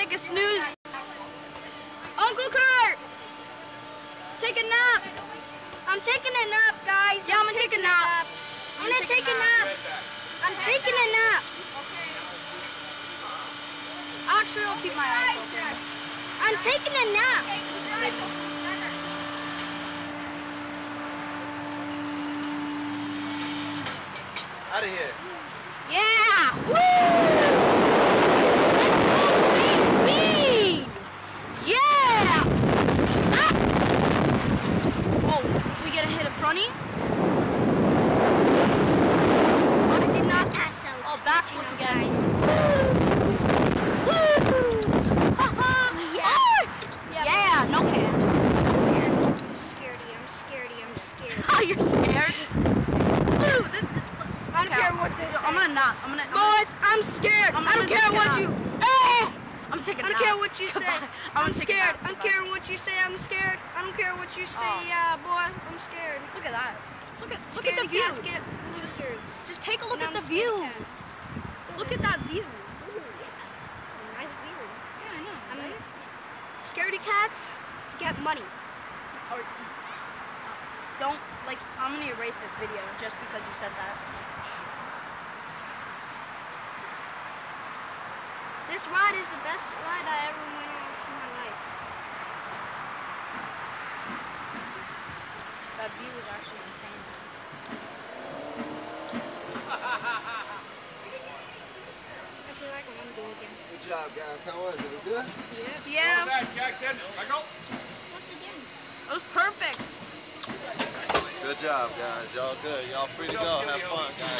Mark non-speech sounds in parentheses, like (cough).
take a snooze. Uncle Kurt! Take a nap. I'm taking a nap, guys. Yeah, I'm gonna take a nap. I'm gonna take a nap. I'm taking a nap. Actually, I'll keep my eyes open. I'm taking a nap. Out of here. Yeah! Woo! Baby! Yeah! Ah! Oh, we get a hit of fronty. I did not pass out. Oh, backflip you guys. Woo! Ha-ha! Yeah. Oh! Yeah, no hand. I'm scared. I'm scaredy. I'm scared. (laughs) Oh, you're scared? This, this, I don't okay, care what to I'm gonna not. I'm gonna. I'm gonna Boys, I'm scared. I'm I don't care what you. Hey! I'm taking. I don't care what you say. I'm gonna scared. I'm Goodbye. caring what you say. I'm scared. I don't care what you say. Oh. Yeah, boy. I'm scared. Look at that. Look at look at the view. get losers. Just take a look And at I'm the view. Look at that view. Nice view. Yeah, I know. I mean, scaredy cats get money. Or, uh, don't like. I'm gonna erase this video just because you said that. This ride is the best ride I ever went on in my life. That view is actually insane. I feel like I want to do it again. Good job, guys. How was it? Was it good? Yeah, Once again. it was perfect. Good job, guys. Y'all good. Y'all free to go. Have fun, guys.